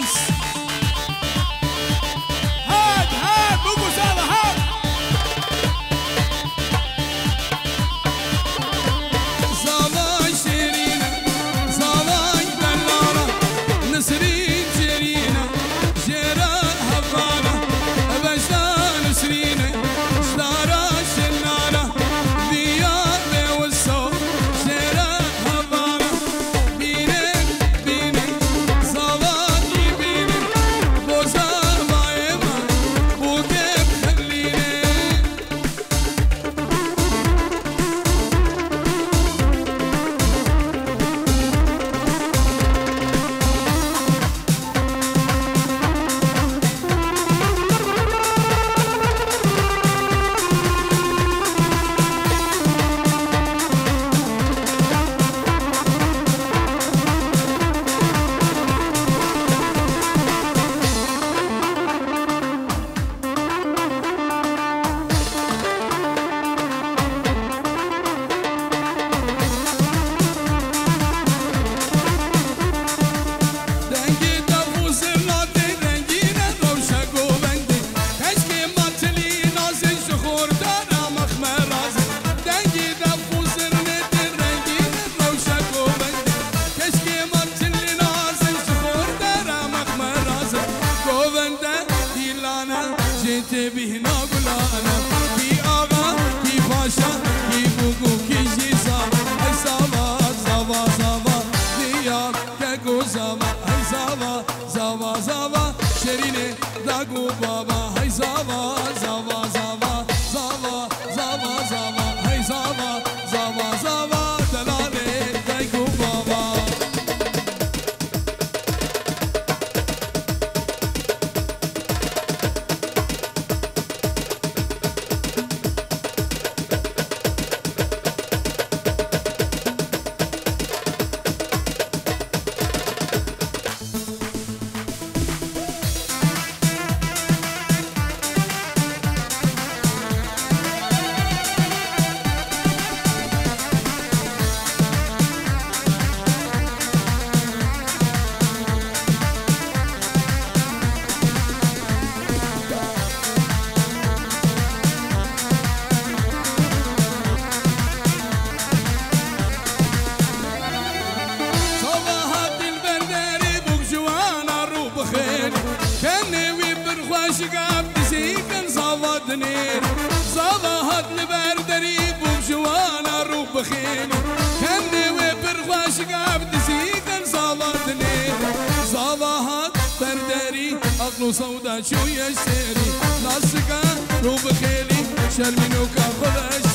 Systems. نو و سودا شوی شعری. لاس رو بخیلی شرمینو که خودش.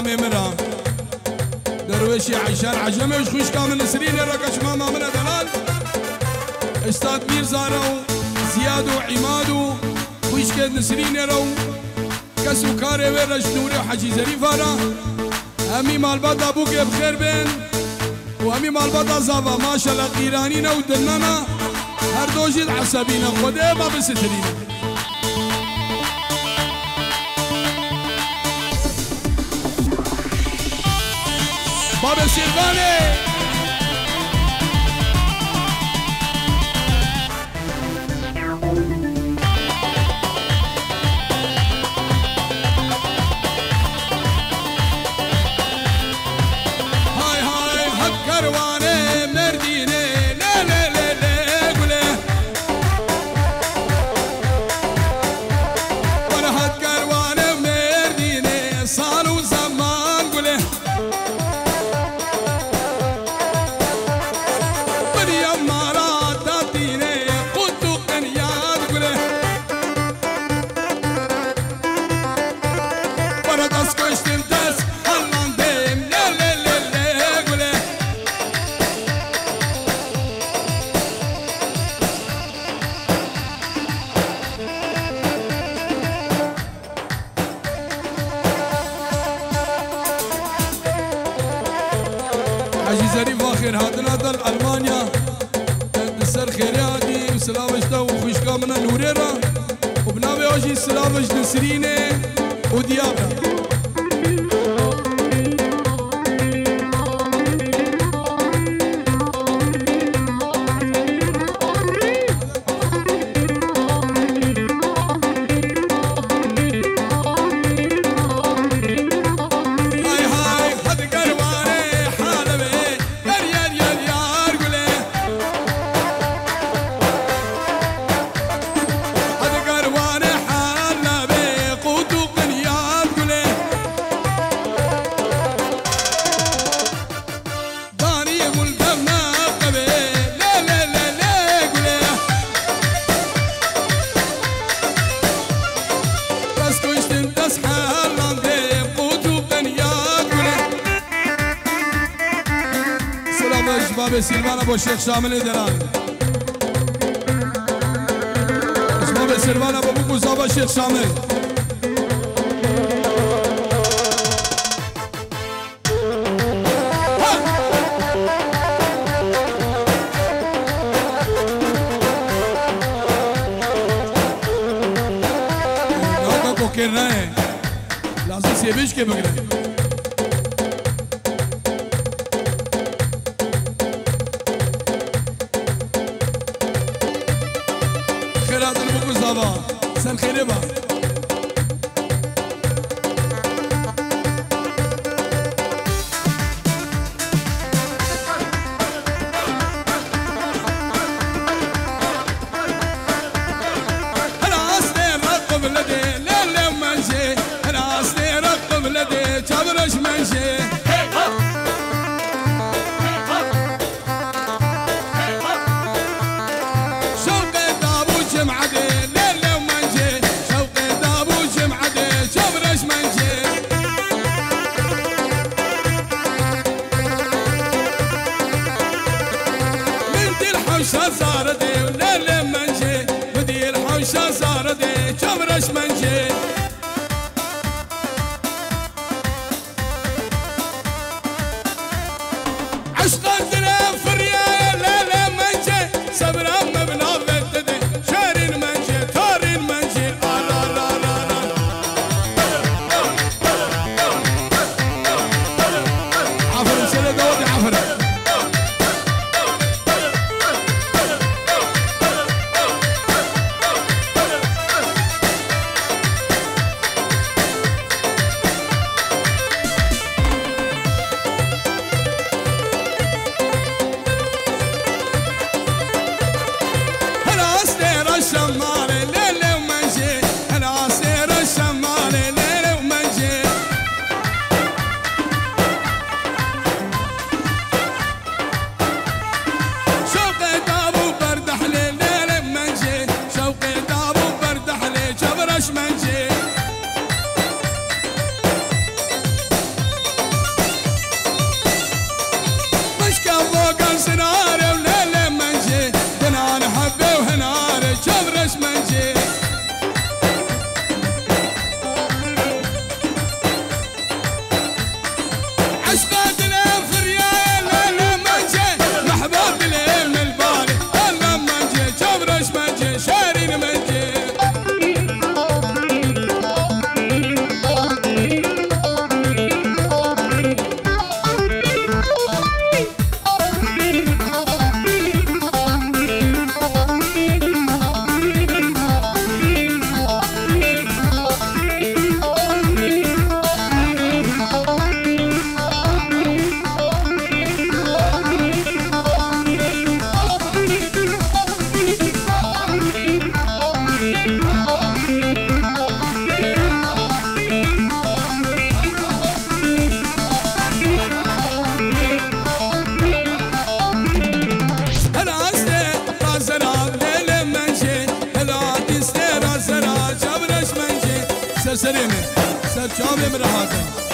مامي مرا درويشي عشان عجمي وش خوش كامل نسرين ركش ماما مرا دلال أستاذ مير زارو زياد وعماد خوش كد نسرين رو كسو كاري ورش نوري وحجي زريفارا همي مالبات أبوك بخير بين. وهمي مالبات زافا ما شاء الله قيرانينا ودنانا هر دوجي العصبينا خده ما بسترينا. بابا سيرفاني الشيخ شامل دران اسمه بسربان ابو بكو صابا الشيخ شامل لازم سيبش के बगैर لدي لا لا منشي راسي رطب لدي تضرش منشي. नज़र में सर चौ में रहा था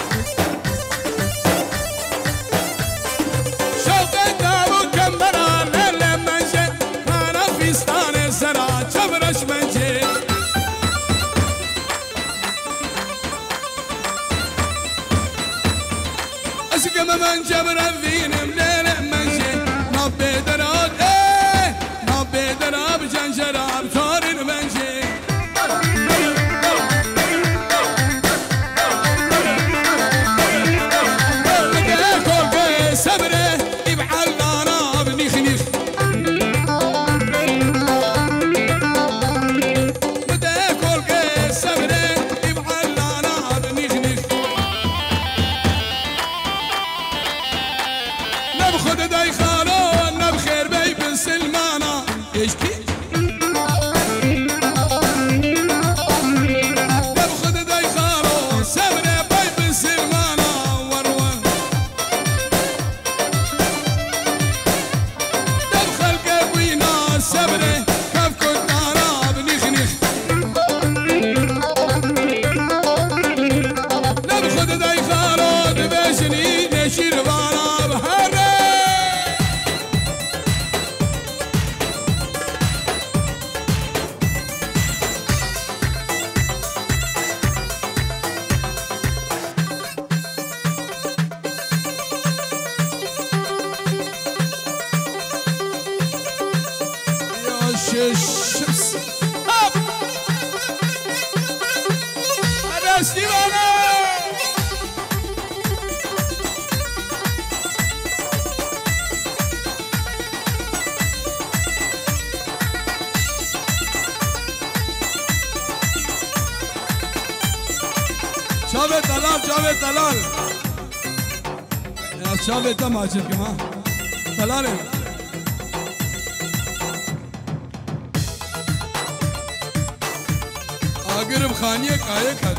देता माशर के माँ चला रहे आगे रब खानिया काये खा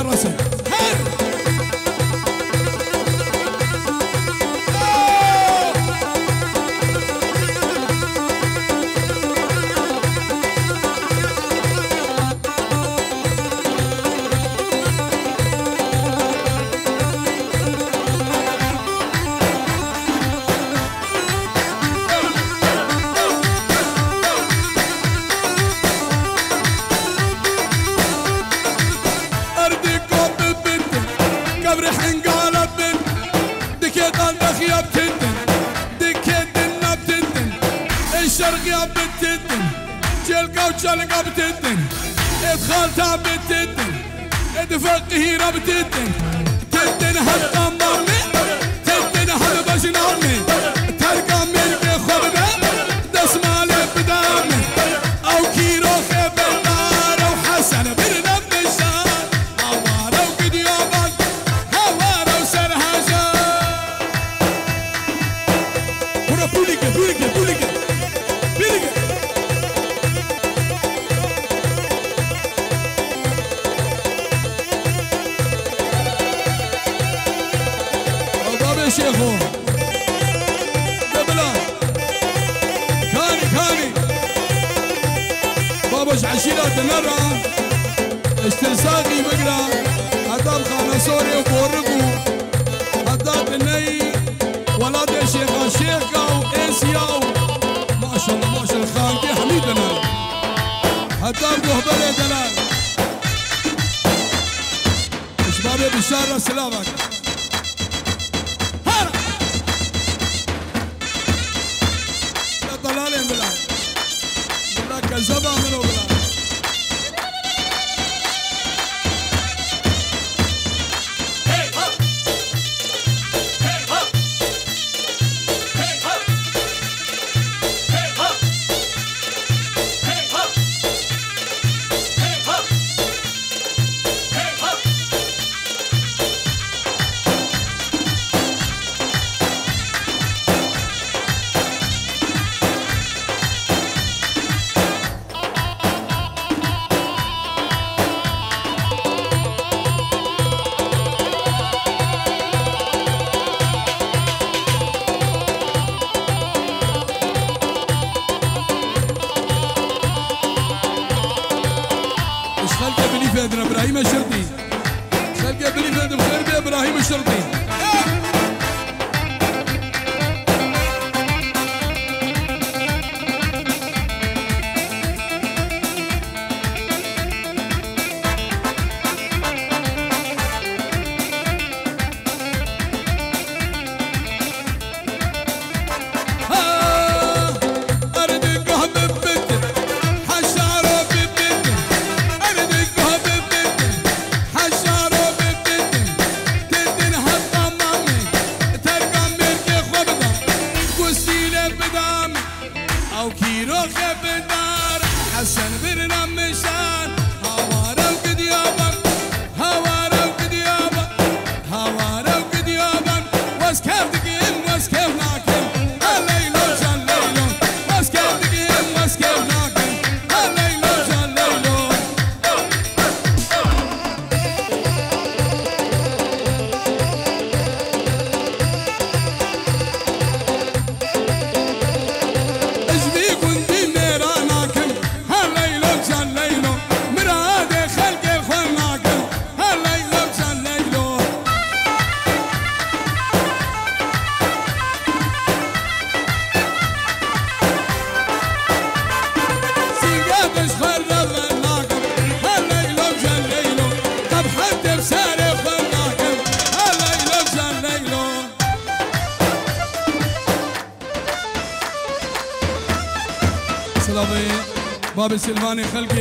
Quero assim. خلقي.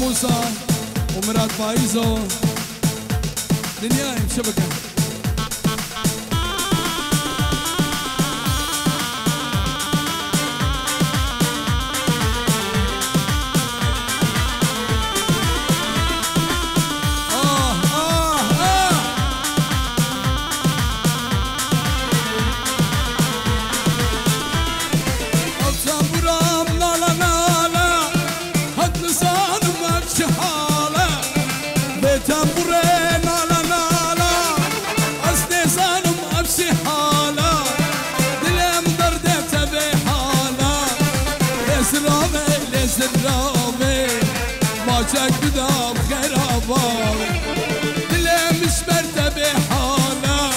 موسى ومرات بايزو دنياي شبكه دام خرابا مش مرتبة حالة.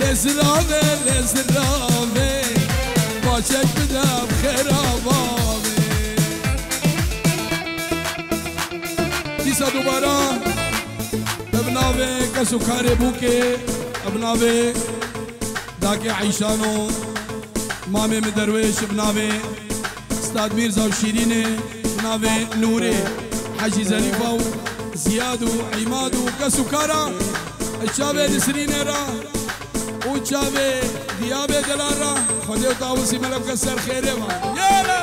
لزرابة لزرابة باشك بدام خرابا تیسا دوبارہ ابناوے کا سکھارے بھوکے ابناوے داكي عيشانو مامي مدرويش درویش ابناوے استاد میر شيريني شیرین ابناوے نورے حجي زريفة زياد وعماد وكسكارة الشابة نسرينيرا وشابة ديابة دلارة. خذوا طاوسي ملك كسر خيري يلا!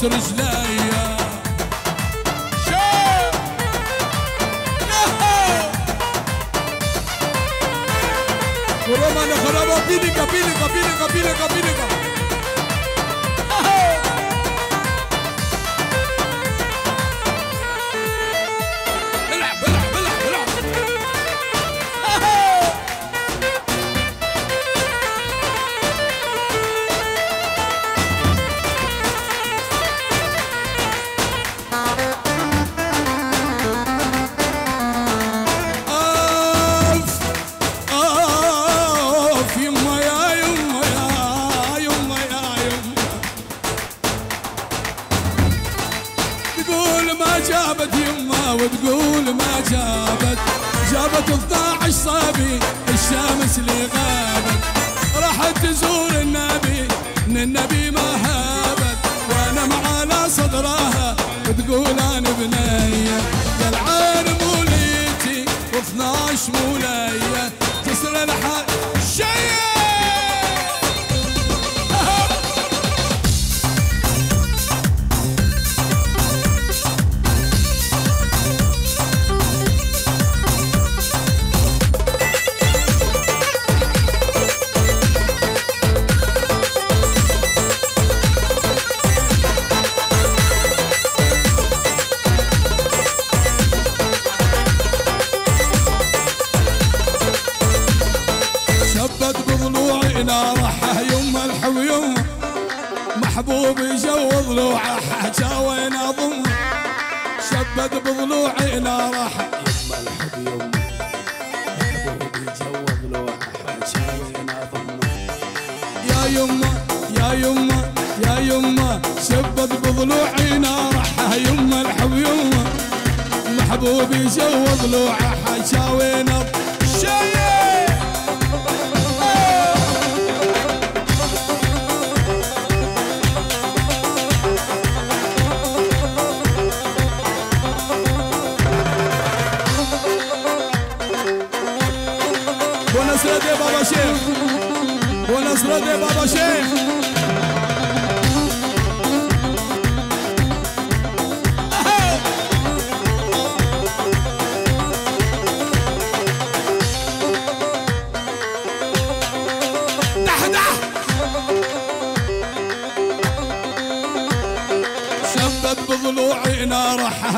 sözler. Gula.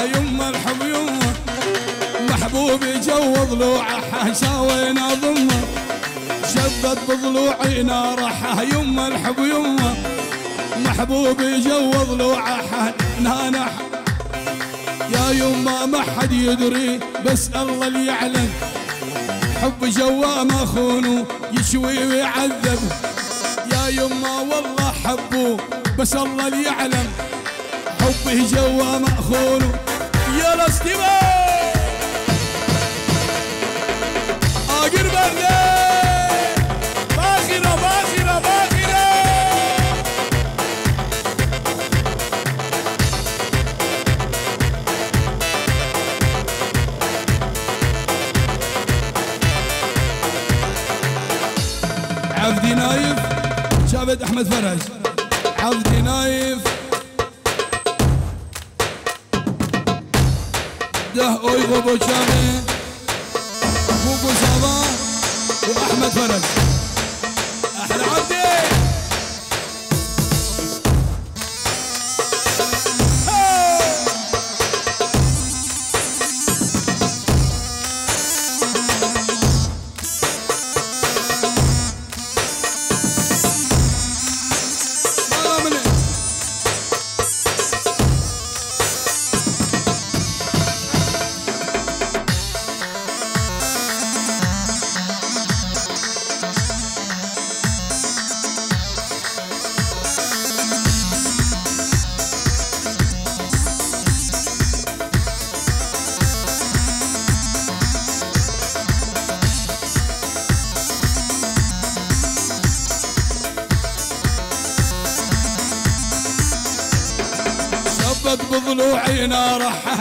يما الحب يما محبوبي جو ضلوعه حاشا وين اضمه شبت بضلوعي نارحه يما الحب يما محبوبي جو ضلوعه. نانا يا يما ما حد يدري بس الله اللي يعلم. حب جوا ما خونو يشوي ويعذب. يا يما والله حبه بس الله اللي يعلم. حبه جوا مأخون يا الاستماع آقر عبدي نايف شابت أحمد فرج. عبدي نايف. ده اويغو بوشامي بوكو صابا وأحمد فرج.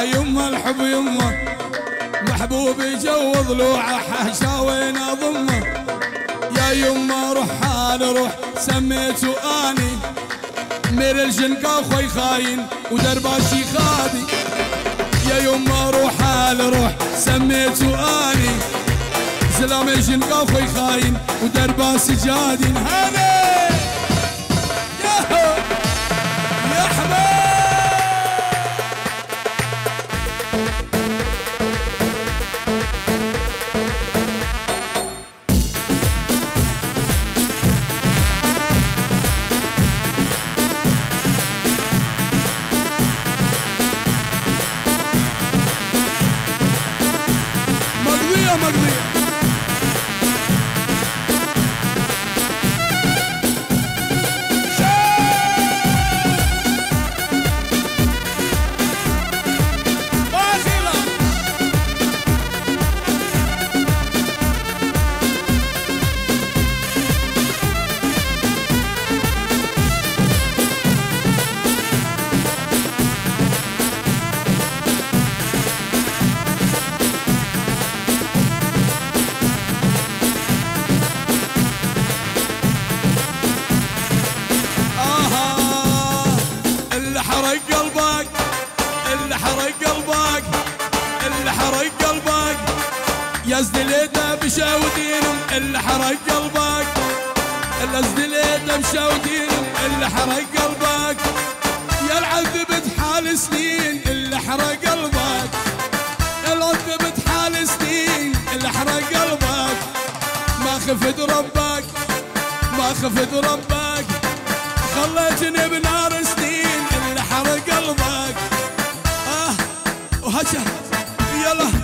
يما الحب يما محبوبي جو ضلوعه وين اضمه يا يا يما روح سميته آني. مير الجنكا خوي خاين ودرباشي خادي. يا يما روح حال روح سميته آني. سلام الجنكا خوي خاين ودرباسي جادين هاني! يا زدليته اللي حرق قلبك. اللي زدليته بشاودينهم اللي حرق قلبك. يا العذبت حال سنين اللي حرق قلبك. العذبت حال سنين اللي حرق قلبك. ما خفت ربك ما خفت ربك. خليتني بنار سنين اللي حرق قلبك. آه وهجا يلا.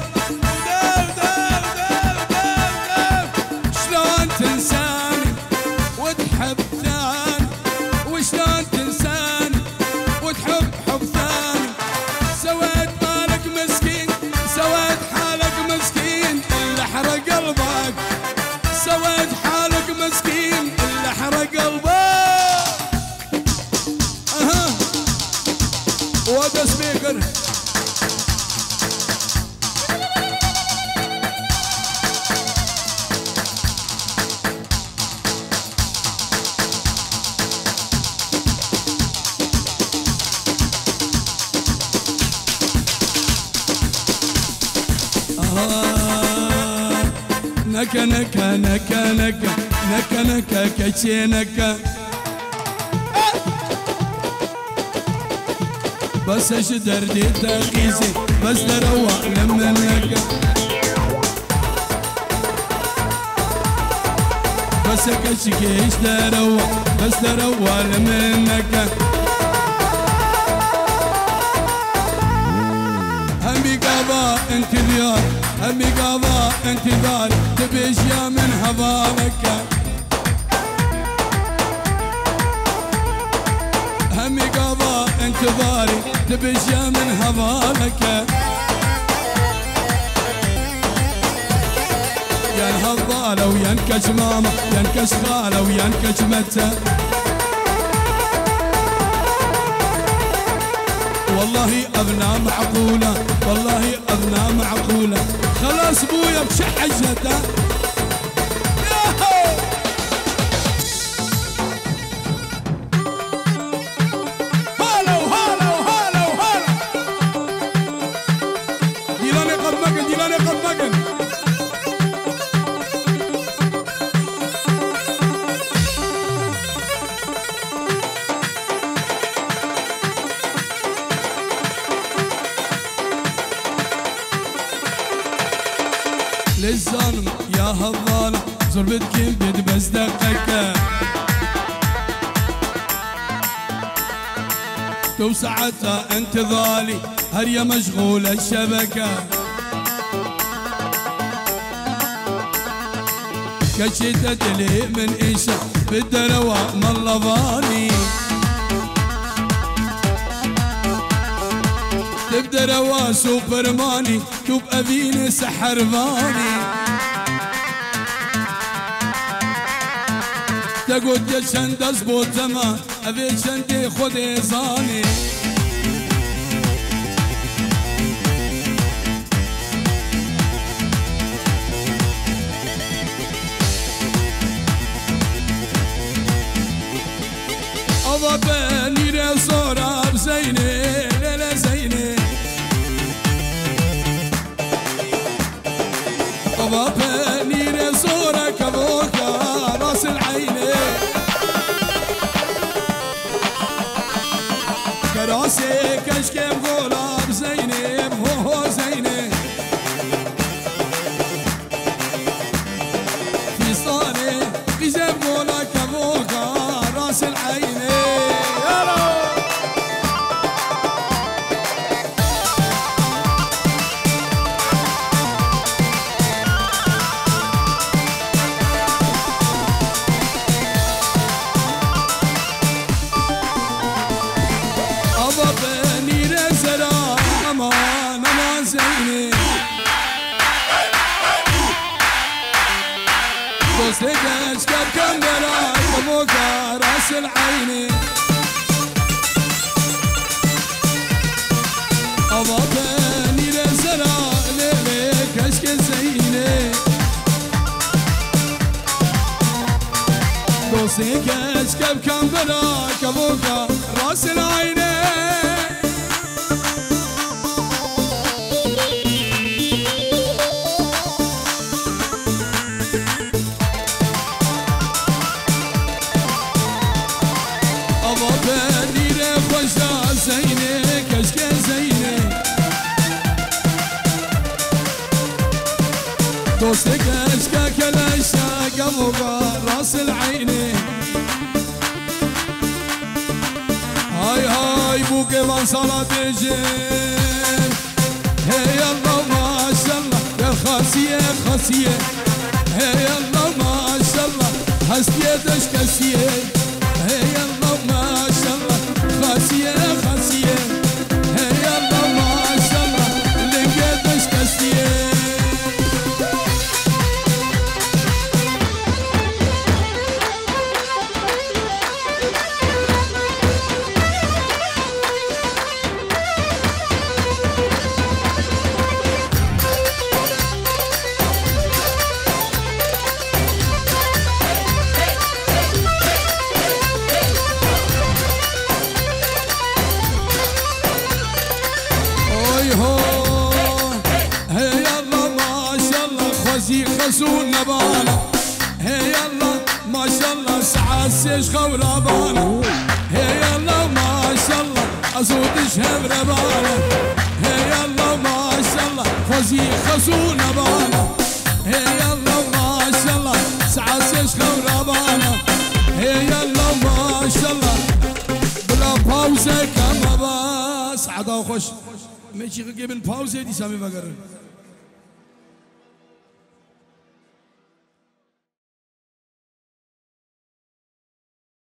سويت حالك مسكين. نكا نكا نكا نكا نكا نكا بس إيش دردي تقيسي بس دروع لما نكا بس كشك إيش دروع بس دروع لما نكا همي قضاء انتظار. همي قضاء انتظار تبي اشياء من هضالك همي قضاء انتظاري تبي اشياء من هضالك يا الهضالة وينكش ماما ينكش خالة وينكش متى والله ابناء معقولة والله ابناء معقولة. خلاص بويا بشحجته للظالم يا هالظالم زربت كيف بد بس دقك توسعتها انت ظالي هريا مشغولة الشبكة. كشتت لي من إيشا بالدروا ملظاني تبدا روا سوبرماني توب أبيني سحر فاني. تقول شند أزبط زمان أبي شندي خذي زاني. Come on. ما بجيب هي الله ما شاء الله يا خاصية خاصية هي الله ما شاء الله حسيتش كشف